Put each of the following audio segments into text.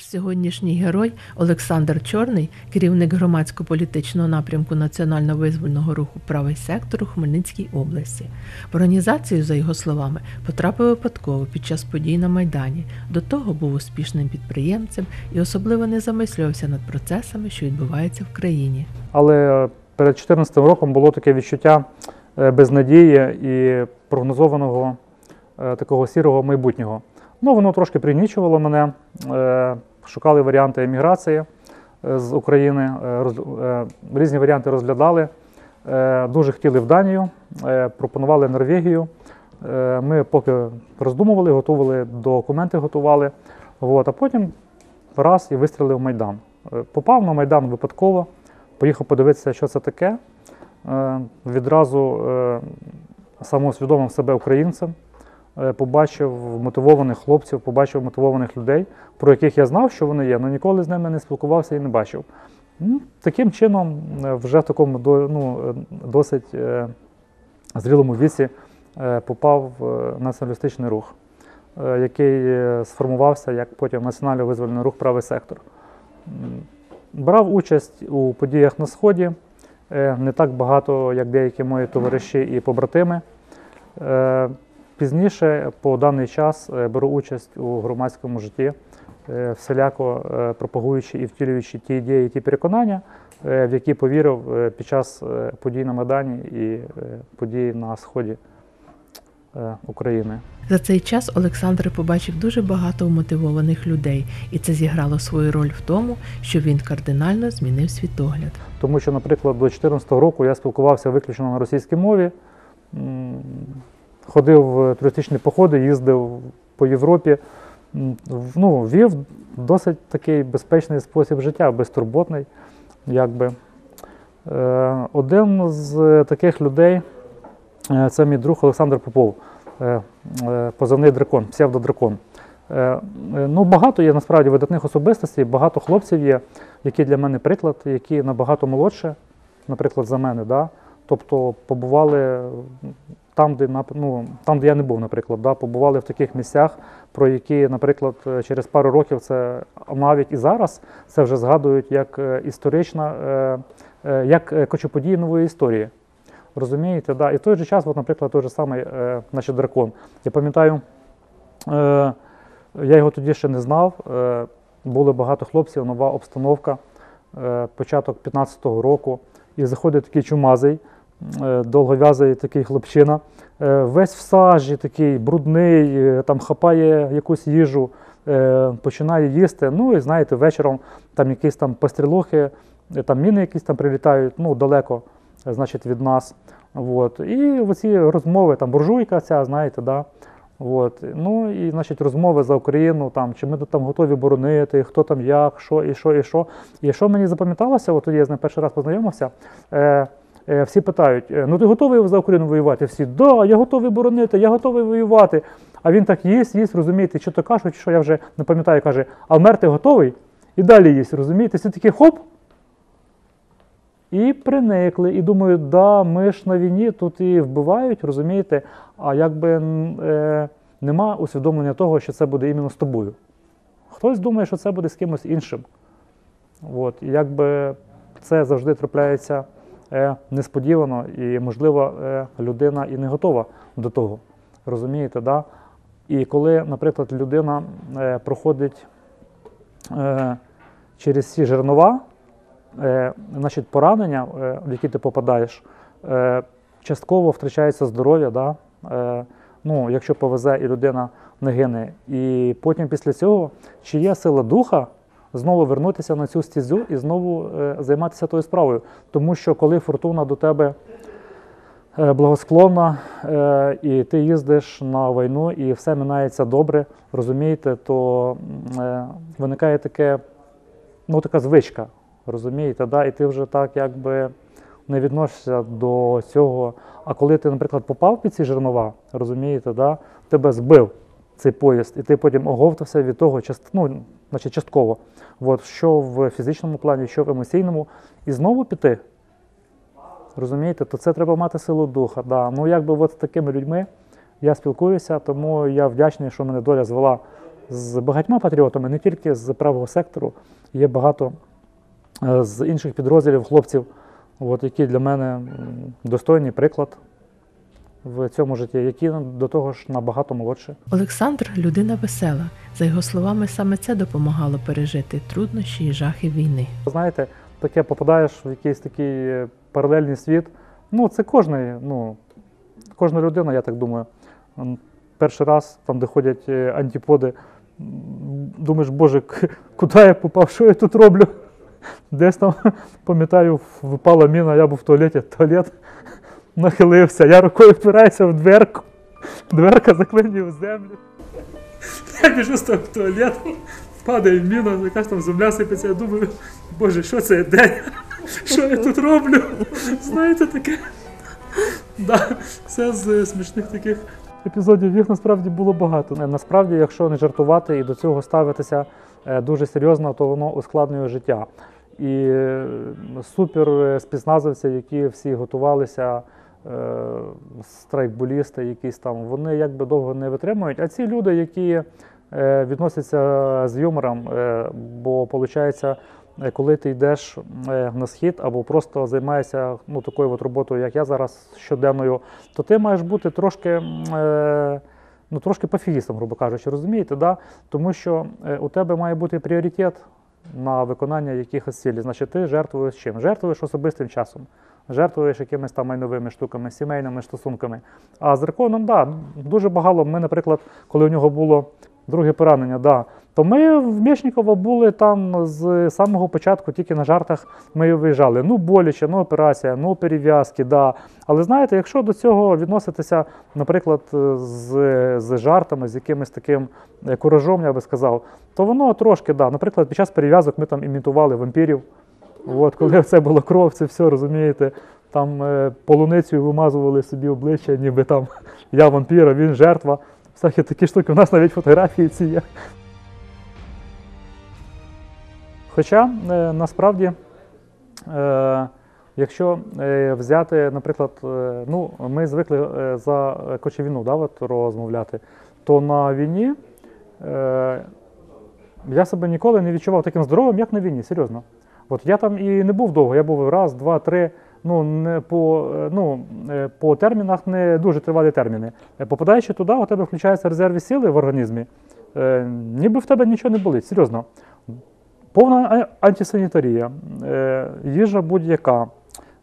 Наш сьогоднішній герой Олександр Чорний, керівник громадсько-політичного напрямку Національно-визвольного руху Правий сектор у Хмельницькій області. В організацію, за його словами, потрапив випадково під час подій на Майдані. До того був успішним підприємцем і особливо не замислювався над процесами, що відбуваються в країні. Але перед 2014 роком було таке відчуття е, безнадії і прогнозованого е, такого сірого майбутнього. Ну, воно трошки пригнічувало мене. Шукали варіанти еміграції е, з України, е, е, різні варіанти розглядали. Дуже хотіли в Данію, пропонували Норвегію. Ми поки роздумували, готували документи, готували. От, а потім раз і вистрілив в Майдан. Попав на Майдан випадково, поїхав подивитися, що це таке. Відразу самоусвідомив себе українцем, побачив мотивованих хлопців, побачив мотивованих людей, про яких я знав, що вони є, але ніколи з ними не спілкувався і не бачив. Ну, Таким чином, е, вже в такому ну, е, досить е, зрілому віці е, попав в націоналістичний рух, е, який е, сформувався як потім національно-визвольний рух правий сектор. Брав участь у подіях на Сході, е, не так багато, як деякі мої товариші і побратими. Пізніше, по даний час, е, беру участь у громадському житті, е, всіляко е, пропагуючи і втілюючи ті ідеї, ті переконання, в які повірив під час подій на Майдані і подій на сході України. За цей час Олександр побачив дуже багато вмотивованих людей, і це зіграло свою роль в тому, що він кардинально змінив світогляд. Тому що, наприклад, до 2014 року я спілкувався виключно на російській мові, ходив в туристичні походи, їздив по Європі, ну, вів досить такий безпечний спосіб життя, безтурботний. Якби. Е, Один з таких людей е, це мій друг Олександр Попов, е, позивний дракон, псевдодракон. Ну, багато є насправді видатних особистостей, багато хлопців є, які для мене приклад, які набагато молодше, наприклад, за мене. Да? Тобто побували там, де, ну, там, де я не був, наприклад, да? побували в таких місцях, про які, наприклад, е, через пару років це навіть і зараз це вже згадують як е, історична, е, як кочоподії нової історії. Розумієте, да? І в той же час, от, наприклад, той же самий е, дракон. Я пам'ятаю, я його тоді ще не знав. Було багато хлопців, нова обстановка, початок 15-го року. І заходить такий чумазий, довгов'язий такий хлопчина, е, весь в сажі, такий брудний, е, там хапає якусь їжу, е, починає їсти. Ну і знаєте, вечором там якісь там пострілохи, е, там міни якісь там прилітають, ну далеко, е, значить, від нас. От. І оці розмови, там буржуйка ця, знаєте, да. От. Ну і значить розмови за Україну, там, чи ми тут там готові боронити, хто там як, що і що, і що. І що мені запам'яталося, от тоді я з ним перший раз познайомився. Е, е, всі питають: е, ну ти готовий за Україну воювати? Всі, да, я готовий боронити, я готовий воювати. А він так їсть, їсть, розумієте, що то кажуть, що я вже не пам'ятаю, каже, а вмерти готовий? І далі їсть, розумієте? Всі такі хоп. І приникли, і думають, да, ми ж на війні тут і вбивають, розумієте, а якби е, нема усвідомлення того, що це буде іменно з тобою. Хтось думає, що це буде з кимось іншим. От, якби це завжди трапляється е, несподівано, і, можливо, е, людина і не готова до того. Розумієте, да? І коли, наприклад, людина е, проходить е, через ці жернова, е, значить, поранення, е, в які ти попадаєш, е, частково втрачається здоров'я, да? е, ну, якщо повезе і людина не гине. І потім після цього, чи є сила духа знову вернутися на цю стізю і знову е, займатися тою справою. Тому що коли фортуна до тебе е, благосклонна, е, і ти їздиш на війну, і все минається добре, розумієте, то виникає таке, ну, така звичка, розумієте, да? і ти вже так якби не відносишся до цього. А коли ти, наприклад, попав під ці жернова, розумієте, да? тебе збив цей поїзд, і ти потім оговтався від того, ну, значить, частково, От, що в фізичному плані, що в емоційному, і знову піти. Розумієте, то це треба мати силу духа. Да. Ну, якби от з такими людьми я спілкуюся, тому я вдячний, що мене доля звела з багатьма патріотами, не тільки з правого сектору, є багато е, з інших підрозділів хлопців, от, які для мене достойний приклад в цьому житті, які до того ж набагато молодші. Олександр людина весела. За його словами, саме це допомагало пережити труднощі і жахи війни. Знаєте, таке попадаєш в якийсь такий е, паралельний світ. Ну, це кожний, ну, кожна людина, я так думаю. Перший раз, там, де ходять е, антиподи, думаєш, боже, куди я попав, що я тут роблю? Десь там, пам'ятаю, випала міна, я був в туалеті, туалет нахилився, я рукою впираюся в дверку, дверка заклинює в землю. Я біжу з того в туалет, падає міна, якась там земля сипеться, я думаю, боже, що це, де? Що я тут роблю? Знаєте, таке. Да, це з смішних таких епізодів їх насправді було багато. Насправді, якщо не жартувати і до цього ставитися е, дуже серйозно, то воно ускладнює життя. І е, супер е, спецназовці, які всі готувалися, страйкболісти, якісь там, вони якби довго не витримують. А ці люди, які е, відносяться з юмором, е, бо виходить, е, коли ти йдеш е, на схід або просто займаєшся ну, такою от роботою, як я зараз щоденною, то ти маєш бути трошки. Е, Ну, трошки пофігістом, грубо кажучи, розумієте, да? тому що е, у тебе має бути пріоритет на виконання якихось цілей. Значить, ти жертвуєш чим? Жертвуєш особистим часом, жертвуєш якимись там майновими штуками, сімейними стосунками. А з драконом, да, дуже багато. Ми, наприклад, коли у нього було друге поранення, да, то ми в Мєшніково були там з самого початку, тільки на жартах ми виїжджали. Ну, боляче, ну операція, ну перев'язки, да. Але знаєте, якщо до цього відноситися, наприклад, з, з жартами, з якимось таким е, куражом, я би сказав, то воно трошки, да. Наприклад, під час перев'язок ми там імітували вампірів. От, коли це було кров, це все, розумієте, там е, полуницею вимазували собі обличчя, ніби там я вампір, а він жертва. Всякі такі штуки, у нас навіть фотографії ці є. Хоча е, насправді, е, якщо взяти, наприклад, ну, ми звикли за кочевіну да, от, розмовляти, то на війні я себе ніколи не відчував таким здоровим, як на війні, серйозно. От я там і не був довго, я був раз, два, три. Ну, не по, е, ну, е, по термінах не дуже тривалі терміни. Е, Попадаючи туди, у тебе включаються резервні сили в організмі, е, ніби в тебе нічого не болить, серйозно. Повна антисанітарія, е, їжа будь-яка,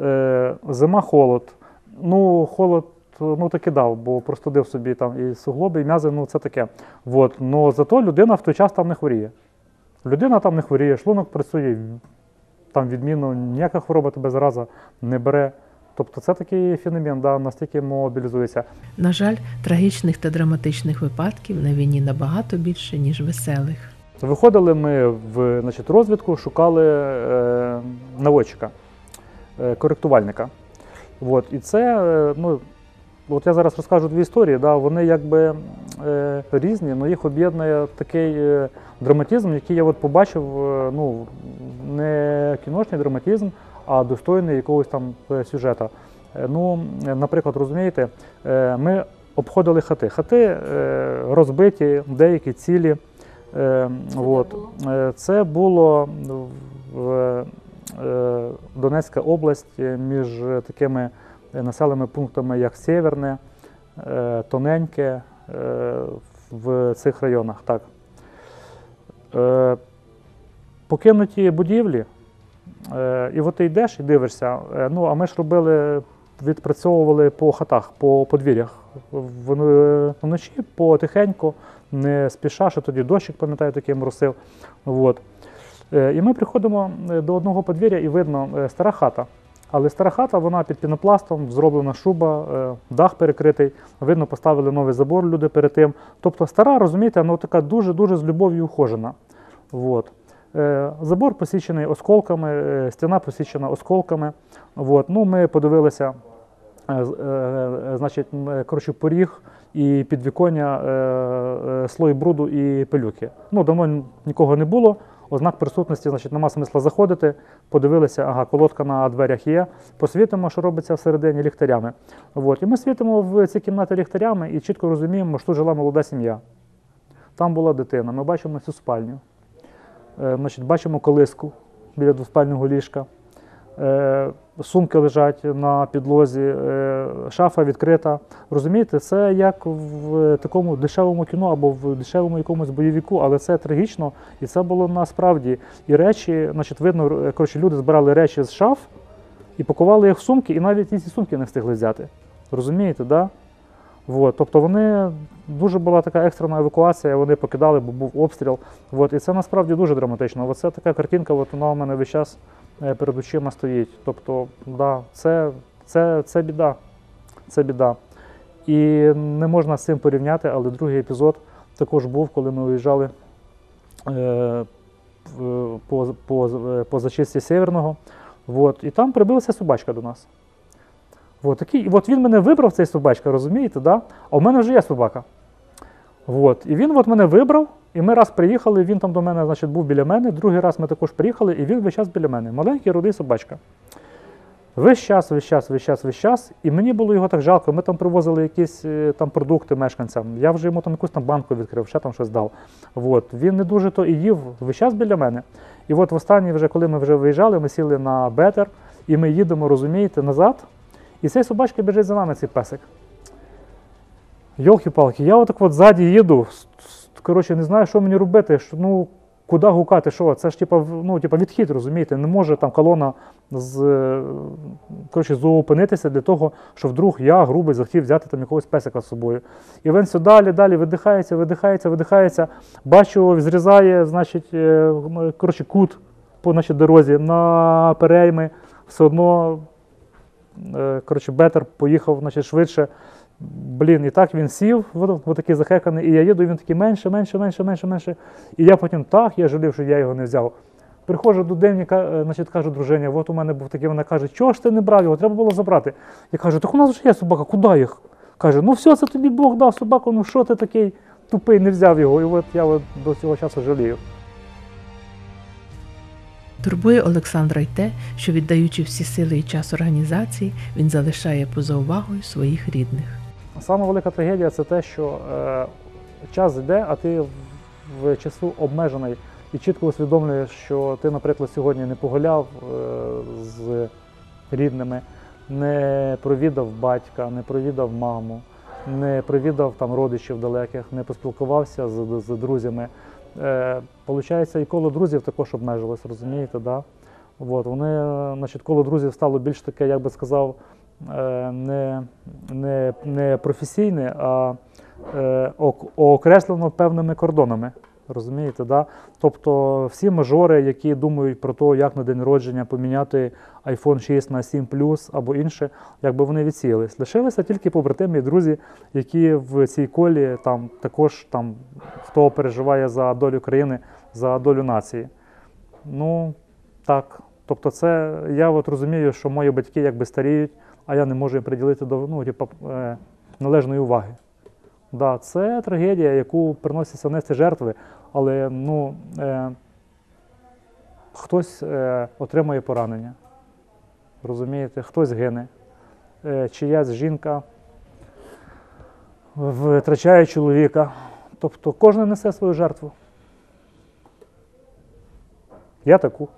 е, зима холод. Ну, холод ну, таки дав, бо простудив собі там і суглоби, і м'язи, ну це таке. Вот. Но зато людина в той час там не хворіє. Людина там не хворіє, шлунок працює, там відмінно, ніяка хвороба тебе зараза не бере. Тобто це такий феномен, да, настільки мобілізується. На жаль, трагічних та драматичних випадків на війні набагато більше, ніж веселих. Виходили ми в значить, розвідку, шукали е, наводчика, е, коректувальника. От, і це, е, ну, от я зараз розкажу дві історії, да, вони якби е, різні, але їх об'єднує такий е, драматизм, який я от побачив, е, ну, не кіношний драматизм, а достойний якогось там е, сюжета. Е, ну, наприклад, розумієте, е, ми обходили хати. Хати е, розбиті, деякі цілі. Е, от. Це було в е, Донецька область між такими населеними пунктами, як Сєверне, е, Тоненьке е, в цих районах. Так. Е, Покинуті будівлі, е, і от ти йдеш і дивишся. Е, Ну, а ми ж робили, відпрацьовували по хатах, по подвір'ях. Вночі потихеньку, не спіша, що тоді дощик, пам'ятаю, такий моросив. От. Е, І ми приходимо е, до одного подвір'я і видно е, стара хата. Але стара хата, вона під пінопластом, зроблена шуба, е, дах перекритий. Видно, поставили новий забор люди перед тим. Тобто стара, розумієте, вона така дуже-дуже з любов'ю ухожена. От. Е, Забор посічений осколками, е, стіна посічена осколками. От. Ну, ми подивилися, значить, коротше, поріг і підвіконня слой бруду і пилюки. Ну, давно нікого не було. Ознак присутності, значить, нема смисла заходити. Подивилися, ага, колодка на дверях є. Посвітимо, що робиться всередині ліхтарями. От. І ми світимо в ці кімнати ліхтарями і чітко розуміємо, що жила молода сім'я. Там була дитина. Ми бачимо цю спальню. Е, значить, бачимо колиску біля двоспального ліжка. Е, сумки лежать на підлозі, е, шафа відкрита. Розумієте, це як в такому дешевому кіно або в дешевому якомусь бойовику, але це трагічно, і це було насправді. І речі, значить, видно, е, коротше, люди збирали речі з шаф і пакували їх в сумки, і навіть ці сумки не встигли взяти. Розумієте, да? Вот, тобто вони дуже була така екстрена евакуація, вони покидали, бо був обстріл. От, і це насправді дуже драматично. Оце така картинка, от вона у мене весь час перед очима стоїть. Тобто, да, це, це, це біда. Це біда. І не можна з цим порівняти, але другий епізод також був, коли ми виїжджали е, по, по, по зачистці Северного. От, і там прибилася собачка до нас. От, такий, і от він мене вибрав, цей собачка, розумієте, да? а в мене вже є собака. От, і він от мене вибрав, і ми раз приїхали, він там до мене значить, був біля мене, другий раз ми також приїхали, і він весь час біля мене. Маленький рудий собачка. Весь час, весь час, весь час, весь час. І мені було його так жалко. Ми там привозили якісь е, там продукти мешканцям. Я вже йому там якусь там банку відкрив, ще там щось дав. От. Він не дуже то і їв весь час біля мене. І от в останній, вже, коли ми вже виїжджали, ми сіли на бетер, і ми їдемо, розумієте, назад. І цей собачка біжить за нами, цей песик. Йолки-палки, я отак от ззаді їду. Коротше, не знаю, що мені робити. Що, ну, куди гукати, що? Це ж типа, ну, типа відхід, розумієте? Не може там колона з, е, коротше, зупинитися для того, що вдруг я, грубий, захотів взяти там якогось песика з собою. І він все далі, далі видихається, видихається, видихається. Бачу, зрізає, значить, е, коротше, кут по нашій дорозі на перейми. Все одно Е, коротше, Бетер поїхав значить, швидше. Блін, і так він сів, от, такий захеканий, і я їду, і він такий менше, менше, менше, менше, менше. І я потім так, я жалів, що я його не взяв. Приходжу до дивника, е, значить, кажу, дружині, от у мене був такий, вона каже, чого ж ти не брав його, треба було забрати. Я кажу, так у нас вже є собака, куди їх? Каже, ну все, це тобі Бог дав собаку, ну що ти такий тупий, не взяв його. І от я от до цього часу жалію. Турбує Олександра й те, що віддаючи всі сили і час організації, він залишає поза увагою своїх рідних. Саме велика трагедія це те, що е, час йде, а ти в, часу обмежений і чітко усвідомлюєш, що ти, наприклад, сьогодні не погуляв е, з рідними, не провідав батька, не провідав маму, не провідав там родичів далеких, не поспілкувався з, з друзями. Е, Получається, і коло друзів також обмежилось, розумієте, да? От, вони, е, значить, коло друзів стало більш таке, як би сказав, не, не, не професійне, а е, окреслено певними кордонами. Розумієте, да? Тобто всі мажори, які думають про те, як на день народження поміняти iPhone 6 на 7 Plus або інше, якби вони відсіялись. Лишилися тільки побратими і друзі, які в цій колі там також там, хто переживає за долю країни, за долю нації. Ну, так. Тобто, це я от розумію, що мої батьки якби старіють, а я не можу приділити до ну, типу, е, належної уваги. Да, це трагедія, яку приноситься нести жертви, але ну, е, хтось е, отримує поранення. Розумієте, хтось гине. Е, чиясь жінка втрачає чоловіка. Тобто кожен несе свою жертву. Я таку.